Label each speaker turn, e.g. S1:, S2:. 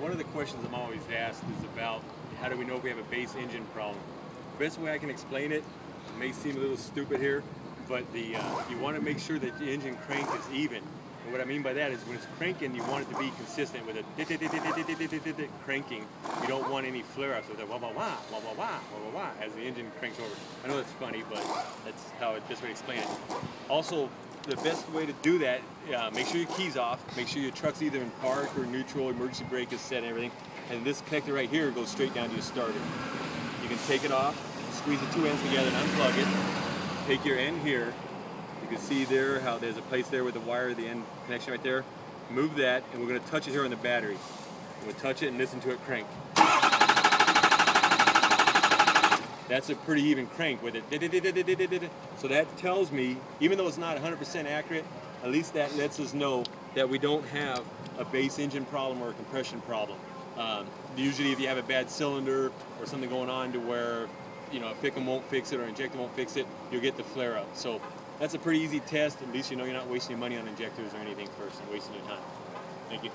S1: one of the questions I'm always asked is about how do we know if we have a base engine problem? Best way I can explain it, it may seem a little stupid here, but the uh, you want to make sure that the engine crank is even. And what I mean by that is when it's cranking, you want it to be consistent with a cranking. You don't want any flare-ups with a wah wah wah wah wah wah wah wah as the engine cranks over. I know that's funny, but that's how best way to explain it. Also, the best way to do that, uh, make sure your key's off, make sure your truck's either in park or neutral, emergency brake is set and everything, and this connector right here goes straight down to your starter. You can take it off, squeeze the two ends together and unplug it, take your end here, you can see there how there's a place there with the wire, the end connection right there, move that, and we're going to touch it here on the battery. We'll touch it and listen to it crank. That's a pretty even crank with it. So that tells me, even though it's not 100% accurate, at least that lets us know that we don't have a base engine problem or a compression problem. Um, usually if you have a bad cylinder or something going on to where you know a FICM won't fix it or injector won't fix it, you'll get the flare up. So that's a pretty easy test. At least you know you're not wasting your money on injectors or anything first and wasting your time. Thank you.